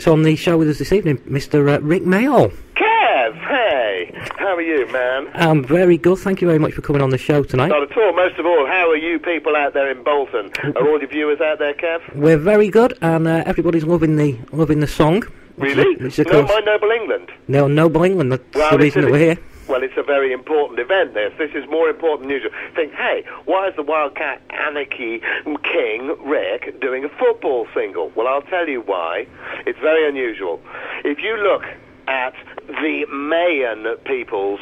So on the show with us this evening, Mr. Uh, Rik Mayall. Kev, hey, how are you, man? I'm very good. Thank you very much for coming on the show tonight. Not at all. Most of all, how are you people out there in Bolton? Are all your viewers out there, Kev? We're very good, and uh, everybody's loving the loving the song. which Really? Which is, no, course, my noble England. no, Noble England. That's Well, the reason that we're here. Well, it's a very important event, this. This is more important than usual. Think, hey, why is the Wildcat Anarchy King, Rik, doing a football single? Well, I'll tell you why. It's very unusual. If you look at the Mayan people's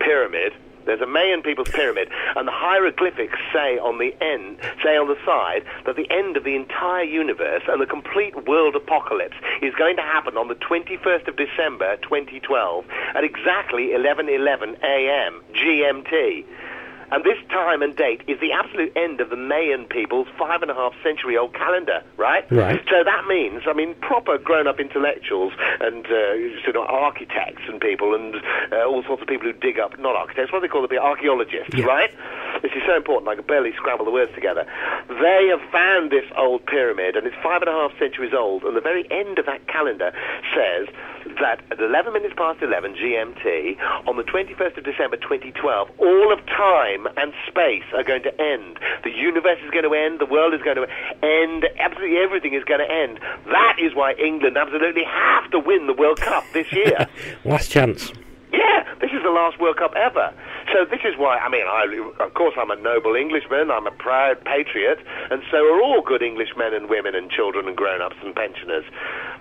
pyramid, there's a Mayan people's pyramid, and the hieroglyphics say on the end, say on the side, that the end of the entire universe and the complete world apocalypse is going to happen on the 21st of December, 2012, at exactly 11:11 a.m. GMT. And this time and date is the absolute end of the Mayan people's five and a half century old calendar, right? Right. So that means, I mean, proper grown up intellectuals and uh, you know, architects and people and uh, all sorts of people who dig up, not architects, what do they call them? Archaeologists, Yeah. right? This is so important, I can barely scramble the words together. They have found this old pyramid and it's five and a half centuries old, and the very end of that calendar says that at 11 minutes past 11 GMT on the 21st of December 2012, all of time and space are going to end. The universe is going to end, the world is going to end, absolutely everything is going to end. That is why England absolutely have to win the World Cup this year. Last chance. Yeah, this is the last World Cup ever. So this is why, I mean, I, of course I'm a noble Englishman, I'm a proud patriot, and so are all good Englishmen and women and children and grown-ups and pensioners.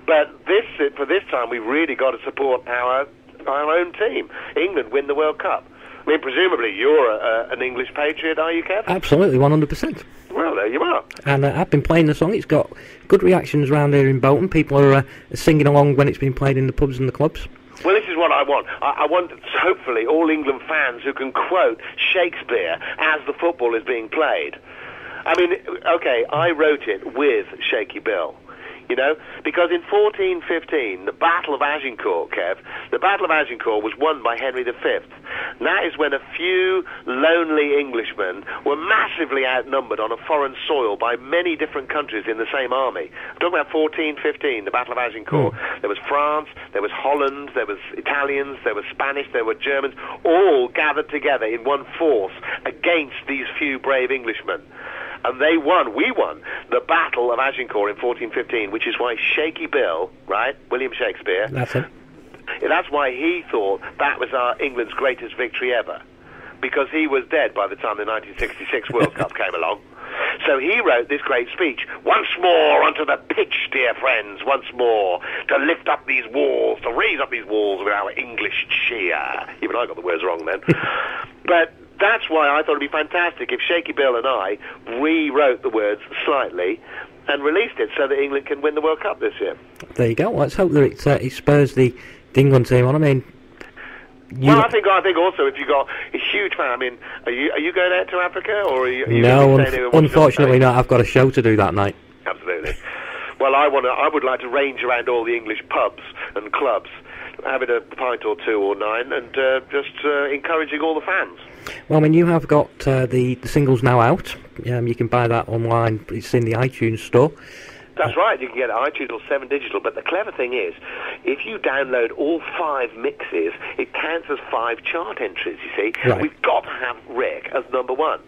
But this, for this time, we've really got to support our, our own team. England win the World Cup. I mean, presumably you're a, an English patriot, are you, Kev? Absolutely, 100%. Well, there you are. And uh, I've been playing the song. It's got good reactions around here in Bolton. People are uh, singing along when it's been played in the pubs and the clubs. Well, this is what I want. I, I want, hopefully, all England fans who can quote Shakespeare as the football is being played. I mean, okay, I wrote it with Shaky Bill. You know, because in 1415, the Battle of Agincourt, Kev, the Battle of Agincourt was won by Henry V. And that is when a few lonely Englishmen were massively outnumbered on a foreign soil by many different countries in the same army. I'm talking about 1415, the Battle of Agincourt. Hmm. There was France, there was Holland, there was Italians, there was Spanish, there were Germans, all gathered together in one force against these few brave Englishmen. And they won, we won, the Battle of Agincourt in 1415, which is why Shaky Bill, right, William Shakespeare, That's it. that's why he thought that was our England's greatest victory ever. Because he was dead by the time the 1966 World Cup came along. So he wrote this great speech. Once more onto the pitch, dear friends, once more, to lift up these walls, to raise up these walls with our English cheer. Even I got the words wrong then. but that's why I thought it'd be fantastic if Shaky Bill and I rewrote the words slightly and released it so that England can win the World Cup this year. There you go. Let's hope that it, uh, it spurs the, the England team on. I mean, you, Well, I think I think also if you've got a huge fan, I mean, are you are you going out to Africa or are you? Are you no, un- staying here and watching unfortunately not. I've got a show to do that night. Absolutely. Well, I want to. I would like to range around all the English pubs and clubs, having a pint or two or nine, and uh, just uh, encouraging all the fans. Well, I mean, you have got uh, the, the singles now out. Um, you can buy that online. It's in the iTunes store. That's right. You can get it iTunes or Seven Digital. But the clever thing is, if you download all five mixes, it counts as five chart entries. You see, Right. we've got to have Rik as number one.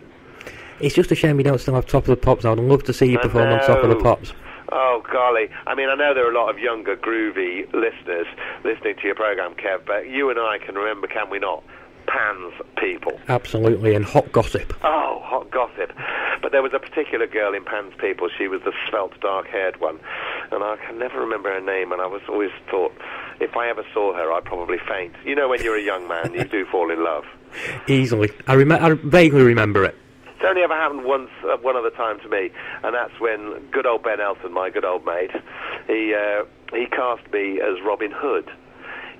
It's just a shame we don't still have Top of the Pops. I'd love to see you perform on Top of the. Pops. Oh, golly. I mean, I know there are a lot of younger, groovy listeners listening to your program, Kev, but you and I can remember, can we not? Pan's People. Absolutely, and hot gossip. Oh, hot gossip. But there was a particular girl in Pan's People. She was the svelte, dark-haired one. And I can never remember her name, and I was always thought, if I ever saw her, I'd probably faint. You know when you're a young man, you do fall in love. Easily. I, rem- I vaguely remember it. It's only ever happened once, uh, one other time to me, and that's when good old Ben Elton, my good old mate, he uh, he cast me as Robin Hood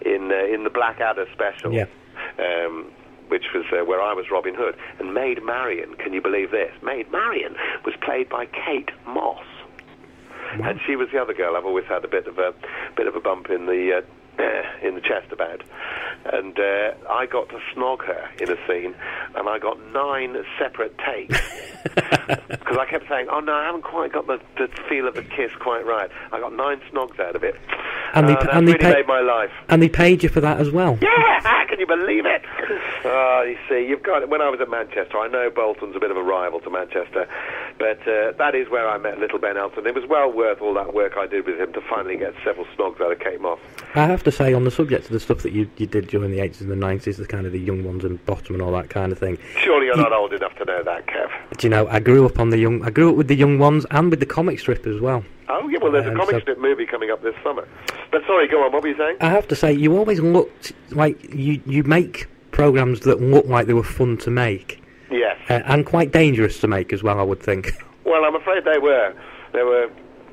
in uh, in the Blackadder special, Yeah. um, which was uh, where I was Robin Hood, and Maid Marian. Can you believe this? Maid Marian was played by Kate Moss, and she was the other girl. I've always had a bit of a bit of a bump in the. Uh, in the chest about. And uh, I got to snog her in a scene, and I got nine separate takes. Because I kept saying, oh no, I haven't quite got the, the feel of the kiss quite right. I got nine snogs out of it. And they Uh, and they really made my life. And they paid you for that as well. Yeah, can you believe it? Oh, you see, you've got when I was at Manchester, I know Bolton's a bit of a rival to Manchester, but uh, that is where I met little Ben Elton. It was well worth all that work I did with him to finally get several snogs out of Kate Moss. I have to say, on the subject of the stuff that you, you did during the 80s and the 90s, the kind of the young ones and bottom and all that kind of thing. Surely you're not old enough to know that, Kev. Do you know, I grew up on the young, I grew up with the young ones and with the comic strip as well. Oh, yeah, well, there's a Um, comic so- strip movie coming up this summer. But sorry, go on, what were you saying? I have to say, you always looked like you, you make programs that look like they were fun to make Yes. uh, and quite dangerous to make as well, I would think. Well, I'm afraid they were. They were.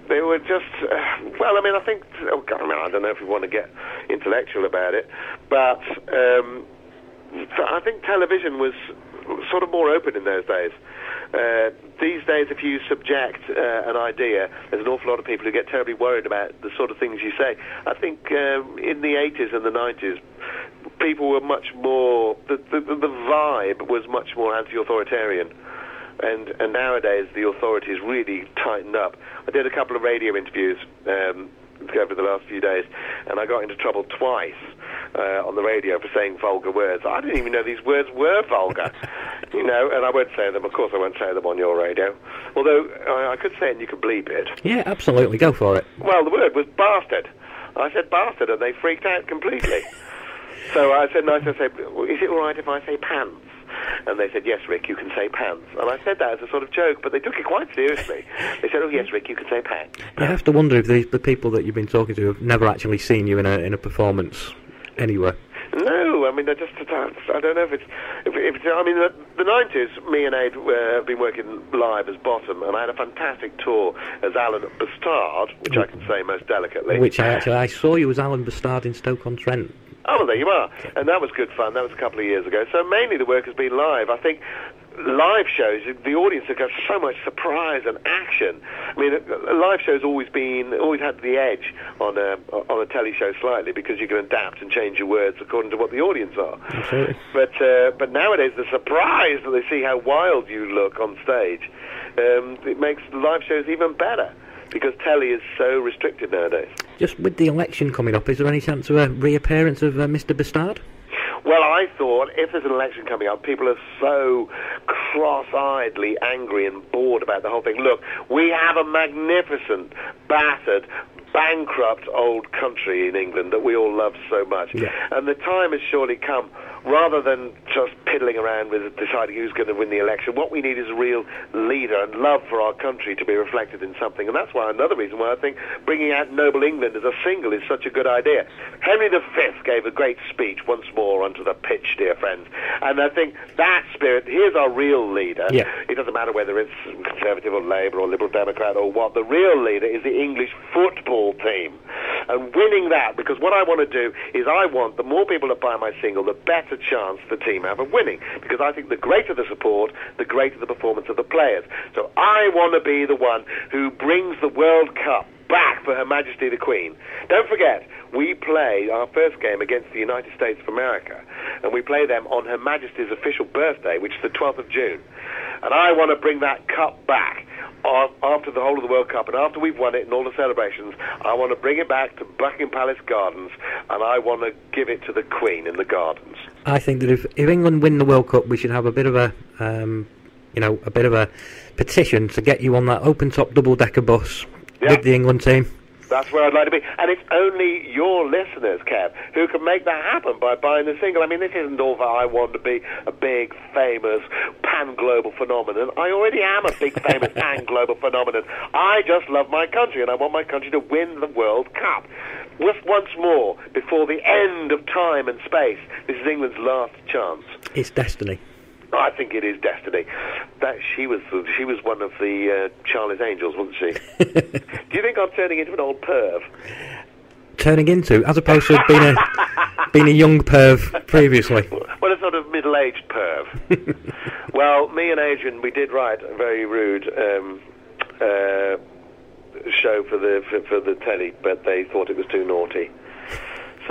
They were just. Uh, well, I mean, I think. Oh God, I mean, I don't know if we want to get intellectual about it, but um, I think television was sort of more open in those days. Uh, these days, if you subject uh, an idea, there's an awful lot of people who get terribly worried about the sort of things you say. I think um, in the 80s and the 90s, people were much more. The, the, the vibe was much more anti-authoritarian and and nowadays the authorities really tightened up. I did a couple of radio interviews um, over the last few days, and I got into trouble twice uh, on the radio for saying vulgar words. I didn't even know these words were vulgar, you know, and I won't say them. Of course, I won't say them on your radio. Although I, I could say it, and you could bleep it. yeah, absolutely, go for it. Well, the word was bastard. I said bastard, and they freaked out completely. so I said, nice, I said, is it all right if I say pants? And they said, yes, Rik, you can say pants. And I said that as a sort of joke, but they took it quite seriously. They said, oh, yes, Rik, you can say pants. You have to wonder if the, the people that you've been talking to have never actually seen you in a, in a performance anywhere. No, I mean, I just, I don't know if it's, if, if it's I mean, the, the 90s, me and Ade uh, have been working live as Bottom, and I had a fantastic tour as Alan B'Stard, which I can say most delicately. Which I actually, I saw you as Alan B'Stard in Stoke-on-Trent. Oh, well, there you are. And that was good fun. That was a couple of years ago. So mainly the work has been live. I think live shows, the audience have got so much surprise and action. I mean, a, live show's always been, always had the edge on a, on a telly show slightly because you can adapt and change your words according to what the audience are. Absolutely. But, uh, but nowadays the surprise that they see how wild you look on stage, um, it makes live shows even better because telly is so restricted nowadays. Just with the election coming up, is there any chance of a reappearance of uh, Mr. B'Stard? Well, I thought if there's an election coming up, people are so cross-eyedly angry and bored about the whole thing. Look, we have a magnificent, battered, bankrupt old country in England that we all love so much. Yeah. And the time has surely come, rather than just piddling around with deciding who's going to win the election, what we need is a real leader and love for our country to be reflected in something. And that's why another reason why I think bringing out Noble England as a single is such a good idea. Henry V gave a great speech once more onto the pitch, dear friends. And I think that spirit, here's our real leader. Yeah. It doesn't matter whether it's Conservative or Labour or Liberal Democrat or what. The real leader is the English football team. And winning that, because what I want to do is I want the more people that buy my single, the better chance the team have of winning. Because I think the greater the support, the greater the performance of the players. So I want to be the one who brings the World Cup back for Her Majesty the Queen. Don't forget, we play our first game against the United States of America, and we play them on Her Majesty's official birthday, which is the 12th of June. And I want to bring that cup back after the whole of the World Cup, and after we've won it and all the celebrations, I want to bring it back to Buckingham Palace Gardens, and I want to give it to the Queen in the gardens. I think that if, if England win the World Cup, we should have a bit of a, um, you know, a bit of a petition to get you on that open-top double-decker bus Yeah. with the England team. That's where I'd like to be. And it's only your listeners, Kev, who can make that happen by buying the single. I mean, this isn't all that I want to be a big, famous, pan-global phenomenon. I already am a big, famous, pan-global phenomenon. I just love my country, and I want my country to win the World Cup. Just once more, before the end of time and space, this is England's last chance. It's destiny. I think it is destiny. She was she was one of the uh, Charlie's Angels, wasn't she? Do you think I'm turning into an old perv? Turning into, as opposed to being a being a young perv previously. Well, a sort of middle-aged perv. well, me and Adrian, we did write a very rude um, uh, show for the for, for the telly, but they thought it was too naughty.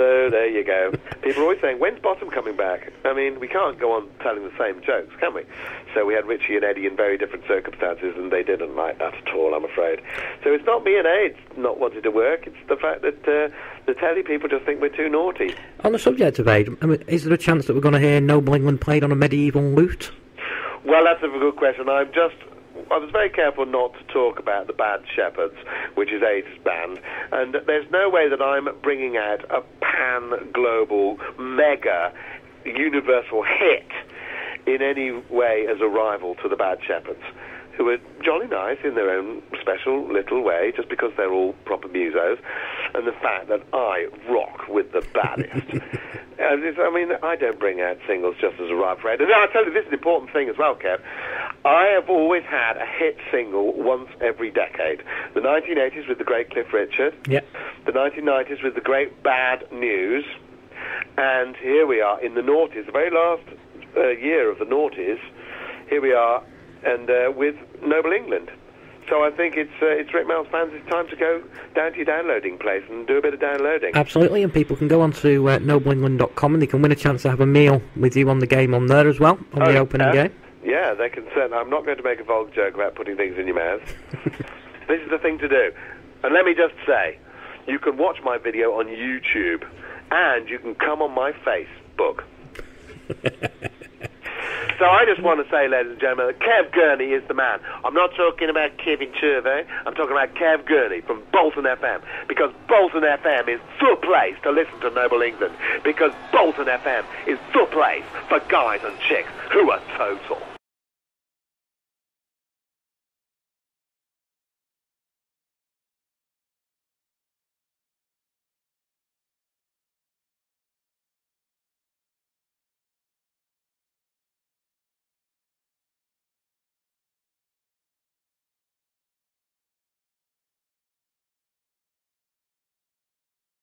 So there you go. People are always saying, when's Bottom coming back? I mean, we can't go on telling the same jokes, can we? So we had Richie and Eddie in very different circumstances, and they didn't like that at all, I'm afraid. So it's not me and Ed not wanting to work, it's the fact that uh, the telly people just think we're too naughty. On the subject of Ade, I mean, is there a chance that we're going to hear Noble England played on a medieval lute? Well, that's a good question. I'm just I was very careful not to talk about the Bad Shepherds, which is Ade's band, and there's no way that I'm bringing out a pan-global, mega, universal hit in any way as a rival to the Bad Shepherds who are jolly nice in their own special little way, just because they're all proper musos, and the fact that I rock with the baddest. I mean, I don't bring out singles just as a rival. And I tell you, this is an important thing as well, Kev. I have always had a hit single once every decade. The 1980s with the great Cliff Richard. Yep. The 1990s with the great Bad News. And here we are in the noughties, the very last uh, year of the noughties. Here we are and uh, with Noble England. So I think it's uh, it's Rik Mayall's fans. It's time to go down to your downloading place and do a bit of downloading. Absolutely, and people can go on to uh, nobleengland.com and they can win a chance to have a meal with you on the game on there as well on oh, the opening yeah. game. Yeah, they can. Certainly, I'm not going to make a vulgar joke about putting things in your mouth. this is the thing to do. And let me just say, you can watch my video on YouTube, and you can come on my Facebook. So I just want to say, ladies and gentlemen, that Kev Gurney is the man. I'm not talking about Kevin Turvey. I'm talking about Kev Gurney from Bolton FM. Because Bolton FM is the place to listen to Noble England. Because Bolton FM is the place for guys and chicks who are total.